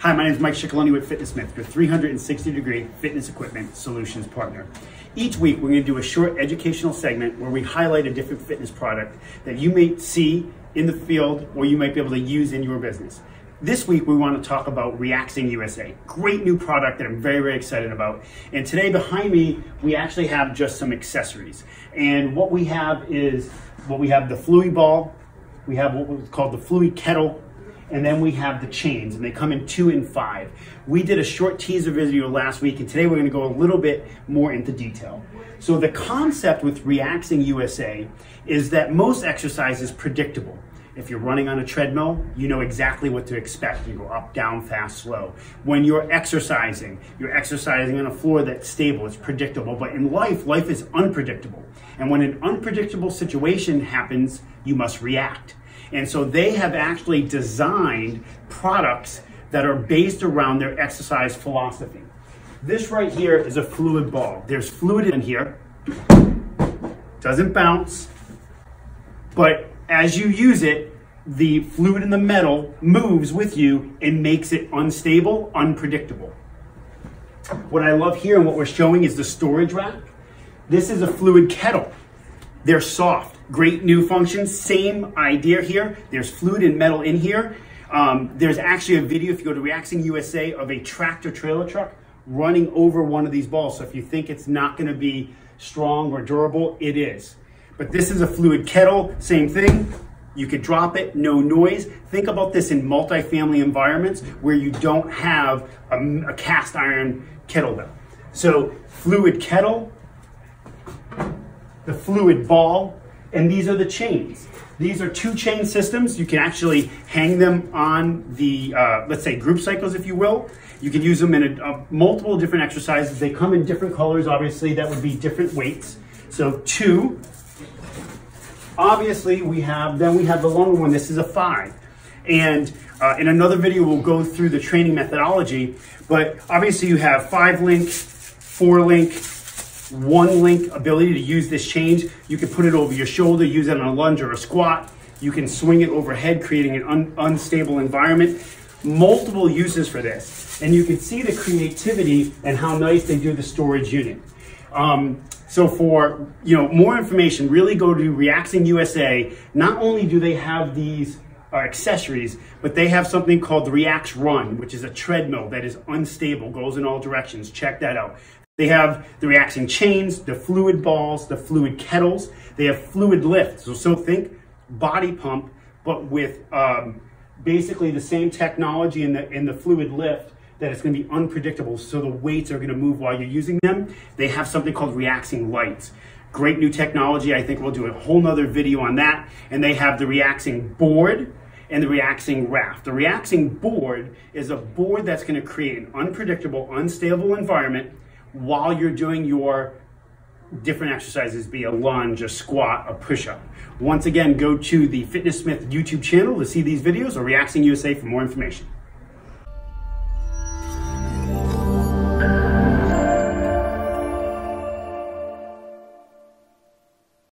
Hi, my name is Mike Ciccologne with Fitnessmith, your 360 degree fitness equipment solutions partner. Each week, we're going to do a short educational segment where we highlight a different fitness product that you may see in the field or you might be able to use in your business. This week, we want to talk about Reaxing USA. Great new product that I'm very, very excited about. And today, behind me, we actually have just some accessories. And what we have is what we have the Fluid Ball, we have what was called the Fluid Kettle, and then we have the chains, and they come in two and five. We did a short teaser video last week, and today we're gonna go a little bit more into detail. So the concept with Reaxing USA is that most exercise is predictable. If you're running on a treadmill, you know exactly what to expect. You go up, down, fast, slow. When you're exercising, you're exercising on a floor that's stable, it's predictable. But in life, life is unpredictable. And when an unpredictable situation happens, you must react. And so they have actually designed products that are based around their exercise philosophy. This right here is a fluid ball. There's fluid in here, doesn't bounce, but as you use it, the fluid in the metal moves with you and makes it unstable, unpredictable. What I love here and what we're showing is the storage rack. This is a fluid kettle. They're soft, great new functions. Same idea here. There's fluid and metal in here. Um, there's actually a video, if you go to Reaxing USA, of a tractor trailer truck running over one of these balls. So if you think it's not gonna be strong or durable, it is. But this is a fluid kettle, same thing. You could drop it, no noise. Think about this in multifamily environments where you don't have a, a cast iron kettlebell. So fluid kettle, the fluid ball, and these are the chains. These are two chain systems. You can actually hang them on the, uh, let's say, group cycles, if you will. You can use them in a, a, multiple different exercises. They come in different colors, obviously. That would be different weights. So two, Obviously, we have, then we have the longer one. This is a five. And uh, in another video, we'll go through the training methodology. But obviously, you have five link, four link, one link ability to use this change. You can put it over your shoulder, use it on a lunge or a squat. You can swing it overhead, creating an un unstable environment. Multiple uses for this. And you can see the creativity and how nice they do the storage unit. Um, so for you know more information, really go to Reaxing USA. Not only do they have these uh, accessories, but they have something called the Reax Run, which is a treadmill that is unstable, goes in all directions. Check that out. They have the Reaxing chains, the fluid balls, the fluid kettles. They have fluid lift. So, so think body pump, but with um, basically the same technology in the in the fluid lift that it's going to be unpredictable, so the weights are going to move while you're using them. They have something called Reaxing lights. Great new technology. I think we'll do a whole nother video on that. And they have the Reaxing board and the Reaxing raft. The Reaxing board is a board that's going to create an unpredictable, unstable environment while you're doing your different exercises, be a lunge, a squat, a push-up. Once again, go to the Fitnessmith YouTube channel to see these videos or Reaxing USA for more information.